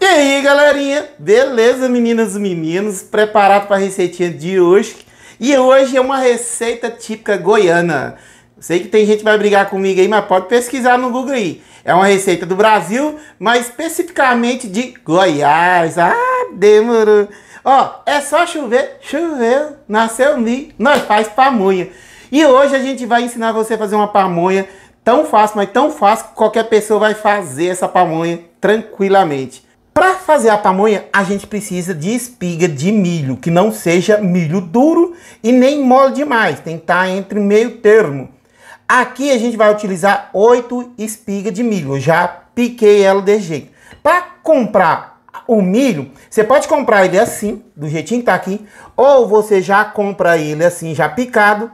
E aí, galerinha? Beleza, meninas e meninos? Preparado para a receitinha de hoje? E hoje é uma receita típica goiana. Sei que tem gente que vai brigar comigo aí, mas pode pesquisar no Google aí. É uma receita do Brasil, mas especificamente de Goiás. Ah, demorou. Ó, é só chover, choveu, nasceu ali, nós faz pamonha. E hoje a gente vai ensinar você a fazer uma pamonha tão fácil, mas tão fácil que qualquer pessoa vai fazer essa pamonha tranquilamente. Para fazer a pamonha, a gente precisa de espiga de milho, que não seja milho duro e nem mole demais, tem que estar entre meio termo. Aqui a gente vai utilizar oito espigas de milho, eu já piquei ela desse jeito. Para comprar o milho, você pode comprar ele assim, do jeitinho que tá aqui, ou você já compra ele assim, já picado,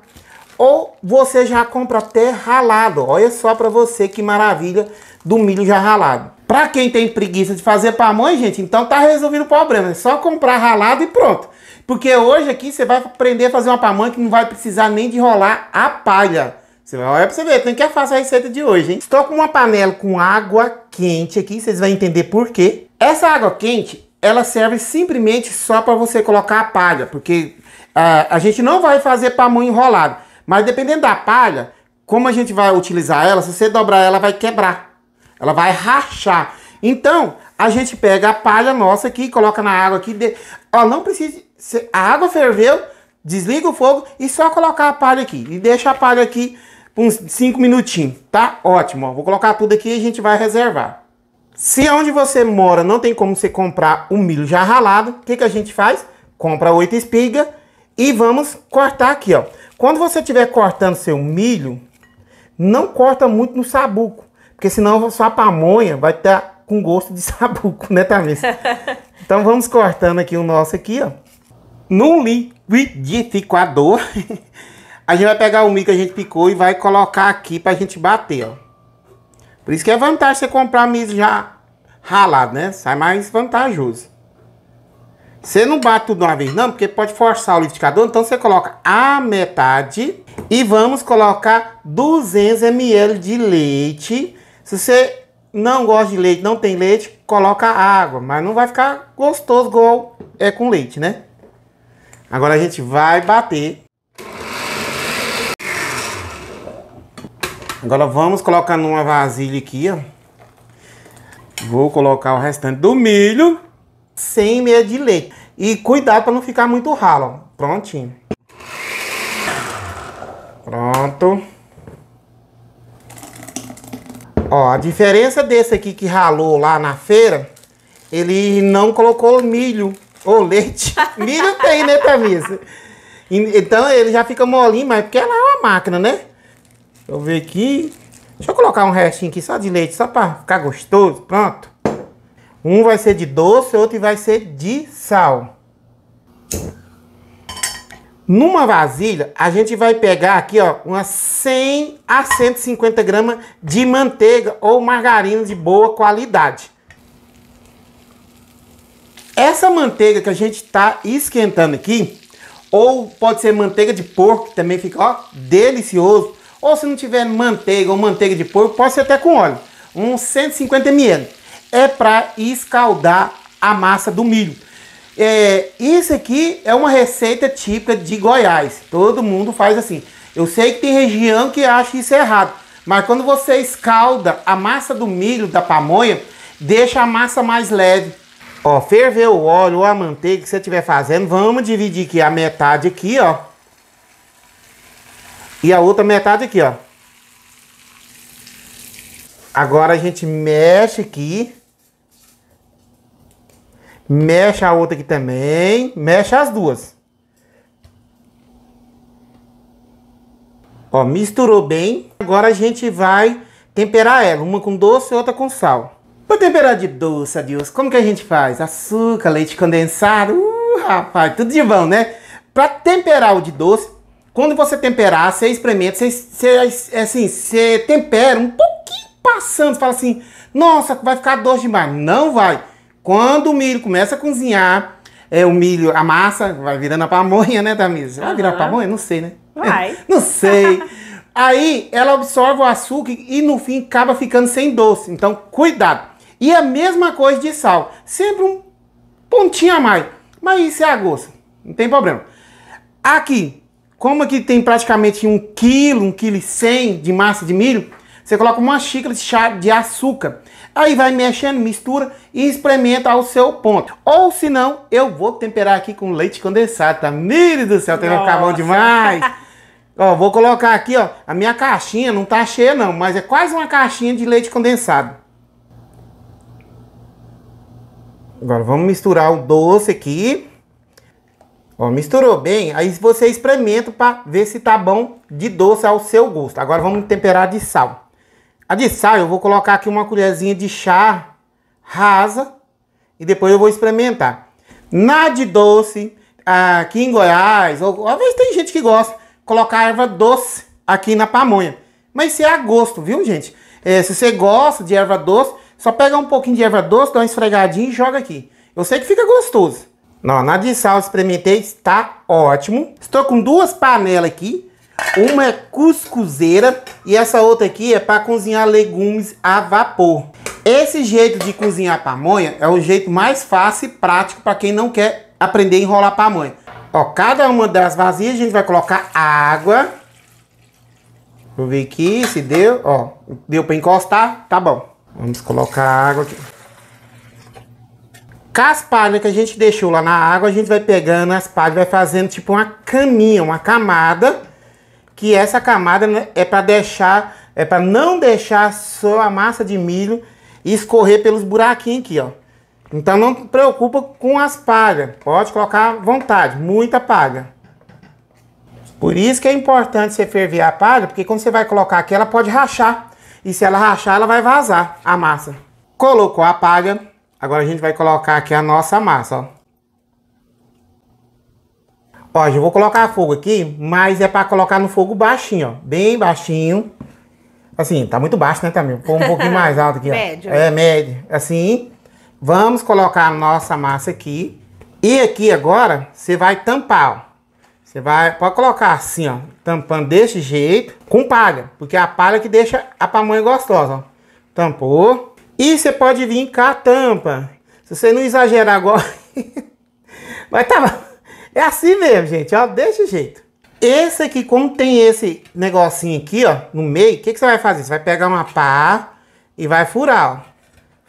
ou você já compra até ralado. Olha só para você que maravilha do milho já ralado. Para quem tem preguiça de fazer pamonha, gente, então tá resolvido o problema. É só comprar ralado e pronto. Porque hoje aqui você vai aprender a fazer uma pamonha que não vai precisar nem de rolar a palha. Você vai olhar pra você ver, tem que é fácil a receita de hoje, hein? Estou com uma panela com água quente aqui, vocês vão entender por quê. Essa água quente, ela serve simplesmente só para você colocar a palha, porque uh, a gente não vai fazer pamonha enrolado. Mas dependendo da palha, como a gente vai utilizar ela, se você dobrar ela, vai quebrar. Ela vai rachar. Então, a gente pega a palha nossa aqui, coloca na água aqui. De... Ó, não precisa. A água ferveu, desliga o fogo e só colocar a palha aqui. E deixa a palha aqui uns 5 minutinhos, tá? Ótimo. Ó. Vou colocar tudo aqui e a gente vai reservar. Se onde você mora não tem como você comprar o milho já ralado, o que, que a gente faz? Compra oito espigas e vamos cortar aqui, ó. Quando você estiver cortando seu milho, não corta muito no sabuco. Porque senão sua pamonha vai estar com gosto de sabuco, né, Thaís? então vamos cortando aqui o nosso aqui, ó. No liquidificador, a gente vai pegar o milho que a gente picou e vai colocar aqui pra gente bater, ó. Por isso que é vantagem você comprar milho já ralado, né? Sai mais vantajoso. Você não bate tudo de uma vez não, porque pode forçar o liquidificador. Então você coloca a metade e vamos colocar 200 ml de leite se você não gosta de leite, não tem leite, coloca água, mas não vai ficar gostoso igual é com leite, né? Agora a gente vai bater. Agora vamos colocar numa vasilha aqui, ó. Vou colocar o restante do milho sem meia de leite. E cuidado para não ficar muito ralo. Prontinho. Pronto. Ó, a diferença desse aqui que ralou lá na feira, ele não colocou milho ou leite. milho tem, né, Tamisa? Então ele já fica molinho, mas porque ela é uma máquina, né? Deixa eu ver aqui. Deixa eu colocar um restinho aqui só de leite, só pra ficar gostoso. Pronto. Um vai ser de doce, outro vai ser de sal. Numa vasilha, a gente vai pegar aqui, ó, umas 100 a 150 gramas de manteiga ou margarina de boa qualidade. Essa manteiga que a gente está esquentando aqui, ou pode ser manteiga de porco, que também fica, ó, delicioso. Ou se não tiver manteiga ou manteiga de porco, pode ser até com óleo. Uns 150 ml. É para escaldar a massa do milho. É, isso aqui é uma receita típica de Goiás. Todo mundo faz assim. Eu sei que tem região que acha isso errado. Mas quando você escalda a massa do milho da pamonha, deixa a massa mais leve. Ó, ferveu o óleo ou a manteiga que você estiver fazendo, vamos dividir aqui a metade aqui, ó. E a outra metade aqui, ó. Agora a gente mexe aqui. Mexe a outra aqui também. Mexe as duas. Ó, misturou bem. Agora a gente vai temperar ela. Uma com doce e outra com sal. Para temperar de doce, Deus, como que a gente faz? Açúcar, leite condensado. Uh, rapaz, tudo de bom, né? Para temperar o de doce, quando você temperar, você experimenta, você, você, assim, você tempera um pouquinho passando. Fala assim, nossa, vai ficar doce demais. Não vai. Quando o milho começa a cozinhar, é, o milho, a massa, vai virando a pamonha, né, Tamisa? Vai uhum. virar pamonha? Não sei, né? Vai. Não sei. Aí ela absorve o açúcar e no fim acaba ficando sem doce. Então, cuidado. E a mesma coisa de sal. Sempre um pontinho a mais. Mas isso é a gosto. Não tem problema. Aqui, como aqui tem praticamente um quilo, um quilo e cem de massa de milho, você coloca uma xícara de chá de açúcar. Aí vai mexendo, mistura e experimenta ao seu ponto. Ou se não, eu vou temperar aqui com leite condensado, tá? Milho do céu, tem que ficar bom demais. ó, vou colocar aqui, ó, a minha caixinha, não tá cheia não, mas é quase uma caixinha de leite condensado. Agora vamos misturar o doce aqui. Ó, misturou bem, aí você experimenta para ver se tá bom de doce ao seu gosto. Agora vamos temperar de sal. A de sal eu vou colocar aqui uma colherzinha de chá rasa e depois eu vou experimentar. Na de doce, aqui em Goiás, ou às vezes tem gente que gosta, colocar erva doce aqui na pamonha. Mas isso é a gosto, viu gente? É, se você gosta de erva doce, só pega um pouquinho de erva doce, dá uma esfregadinha e joga aqui. Eu sei que fica gostoso. Não, na de sal experimentei, está ótimo. Estou com duas panelas aqui. Uma é cuscuzeira e essa outra aqui é para cozinhar legumes a vapor. Esse jeito de cozinhar pamonha é o jeito mais fácil e prático para quem não quer aprender a enrolar pamonha. Ó, cada uma das vasilhas a gente vai colocar água. Vou ver aqui se deu. Ó, deu para encostar? Tá bom. Vamos colocar água aqui. Com as palhas que a gente deixou lá na água, a gente vai pegando as palhas, vai fazendo tipo uma caminha, uma camada que essa camada né, é para deixar, é para não deixar só a massa de milho escorrer pelos buraquinhos aqui, ó. Então não preocupa com as palhas, pode colocar à vontade, muita palha. Por isso que é importante você ferver a palha, porque quando você vai colocar aqui, ela pode rachar. E se ela rachar, ela vai vazar a massa. Colocou a palha, agora a gente vai colocar aqui a nossa massa, ó. Ó, eu vou colocar fogo aqui, mas é para colocar no fogo baixinho, ó. Bem baixinho. Assim, tá muito baixo, né? Pôr um pouquinho mais alto aqui, ó. médio. É, médio. Assim. Vamos colocar a nossa massa aqui. E aqui agora, você vai tampar, ó. Você vai, pode colocar assim, ó, tampando desse jeito, com palha, porque é a palha que deixa a pamonha gostosa, ó. Tampou. E você pode vir com a tampa. Se você não exagerar agora, mas tá é assim mesmo, gente, ó, desse jeito. Esse aqui, como tem esse negocinho aqui, ó, no meio, o que, que você vai fazer? Você vai pegar uma pá e vai furar, ó.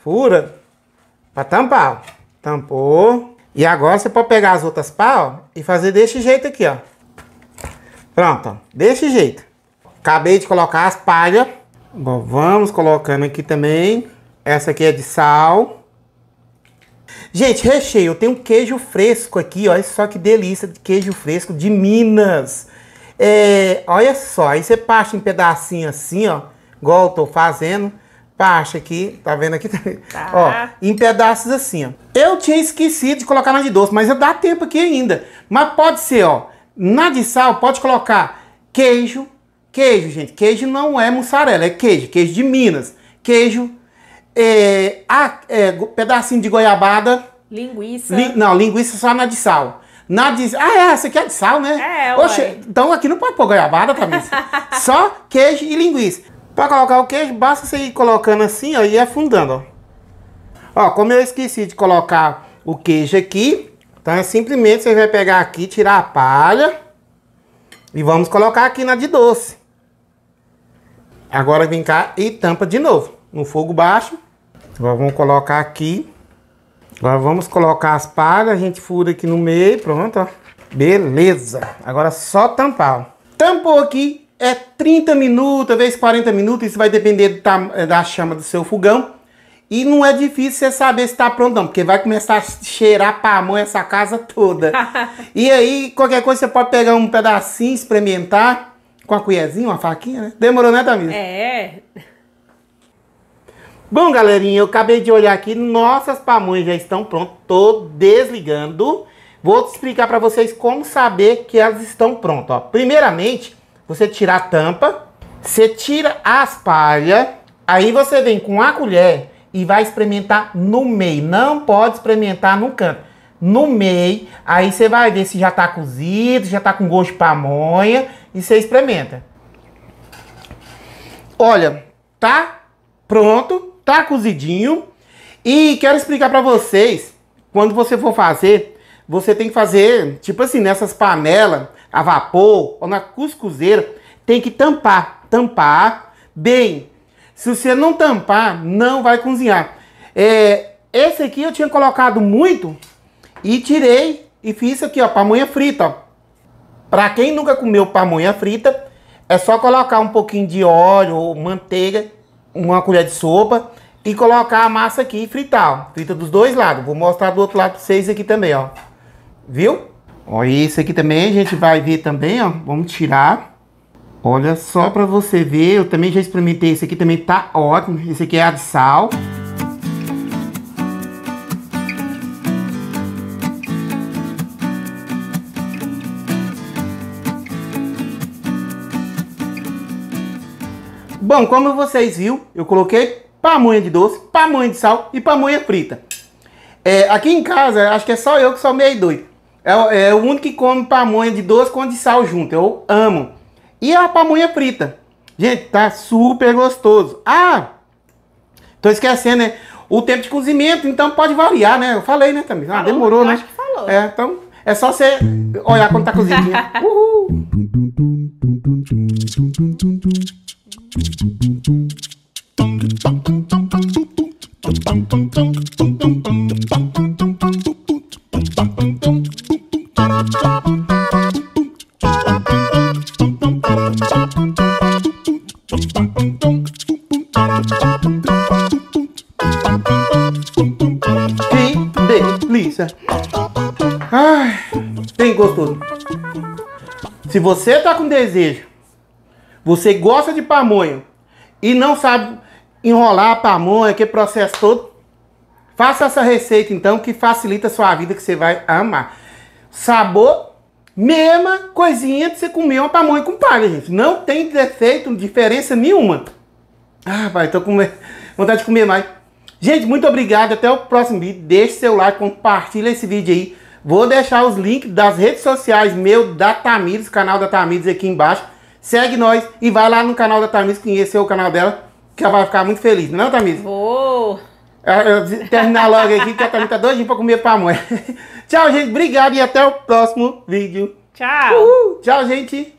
Fura pra tampar, ó. Tampou. E agora você pode pegar as outras pá, ó, e fazer desse jeito aqui, ó. Pronto, ó, desse jeito. Acabei de colocar as palhas. Bom, vamos colocando aqui também. Essa aqui é de sal. Gente, recheio, eu tenho queijo fresco aqui, olha só que delícia de queijo fresco de Minas. É, olha só, aí você parte em pedacinho assim, ó, igual eu tô fazendo. Parte aqui, tá vendo aqui? Tá. Ó, em pedaços assim, ó. Eu tinha esquecido de colocar na de doce, mas dá tempo aqui ainda. Mas pode ser, ó, na de sal pode colocar queijo, queijo, gente. Queijo não é mussarela, é queijo, queijo de Minas. Queijo, é, a, é, pedacinho de goiabada. Linguiça. Li, não, linguiça só na de sal. Na de. Ah, é, essa aqui é de sal, né? É, Oxe, ué. então aqui não pode pôr goiabada, Tamisa. só queijo e linguiça. Pra colocar o queijo, basta você ir colocando assim, ó, e afundando, ó. Ó, como eu esqueci de colocar o queijo aqui, então é simplesmente você vai pegar aqui, tirar a palha e vamos colocar aqui na de doce. Agora vem cá e tampa de novo, no fogo baixo. Agora vamos colocar aqui. Agora vamos colocar as palhas, a gente fura aqui no meio, pronto, ó. Beleza. Agora só tampar, ó. Tampou aqui, é 30 minutos, vezes 40 minutos, isso vai depender da chama do seu fogão. E não é difícil você saber se tá pronto não, porque vai começar a cheirar pamonha essa casa toda. e aí, qualquer coisa, você pode pegar um pedacinho, experimentar com a colherzinha, uma faquinha, né? Demorou, né, Tamisa? É. Bom, galerinha, eu acabei de olhar aqui, nossas pamonhas já estão prontas. Tô desligando. Vou explicar para vocês como saber que elas estão prontas. Ó. Primeiramente, você tira a tampa, você tira as palhas, aí você vem com a colher e vai experimentar no meio. Não pode experimentar no canto. No meio, aí você vai ver se já tá cozido, já tá com gosto de pamonha e você experimenta. Olha, tá pronto, tá cozidinho. E quero explicar para vocês, quando você for fazer, você tem que fazer, tipo assim, nessas panelas, a vapor ou na cuscuzeira, tem que tampar, tampar bem. Se você não tampar, não vai cozinhar. É, esse aqui eu tinha colocado muito e tirei e fiz aqui, ó, pamonha frita, ó. Pra quem nunca comeu pamonha frita, é só colocar um pouquinho de óleo ou manteiga, uma colher de sopa e colocar a massa aqui e fritar, ó. Frita dos dois lados. Vou mostrar do outro lado pra vocês aqui também, ó. Viu? Ó, esse aqui também a gente vai ver também, ó. Vamos tirar. Olha só pra você ver, eu também já experimentei esse aqui, também tá ótimo. Esse aqui é a de sal. Como vocês viram, eu coloquei pamonha de doce, pamonha de sal e pamonha frita. É, aqui em casa, acho que é só eu que sou meio doido. É, é o único que come pamonha de doce com de sal junto. Eu amo. E a pamonha frita. Gente, tá super gostoso. Ah, tô esquecendo, né? O tempo de cozimento, então pode variar, né? Eu falei, né, Camila? Ah, demorou, né? Acho que falou. É, então é só você olhar quando tá cozinhando. Uhul. Se você tá com desejo, você gosta de pamonha e não sabe enrolar a pamonha, que processo todo, faça essa receita então que facilita a sua vida que você vai amar. Sabor, mesma coisinha de você comer uma pamonha com palha, gente. Não tem defeito, diferença nenhuma. Ah, pai, tô com vontade de comer mais. Gente, muito obrigado. Até o próximo vídeo. Deixe seu like, compartilha esse vídeo aí. Vou deixar os links das redes sociais meu, da Tamires, canal da Tamires aqui embaixo. Segue nós e vai lá no canal da Tamires conhecer o canal dela, que ela vai ficar muito feliz. Não é, Tamires? Vou. Eu, eu terminar logo aqui, que a Tamires tá doidinha pra comer pamonha. Tchau, gente. Obrigado e até o próximo vídeo. Tchau. Uhul. Tchau, gente.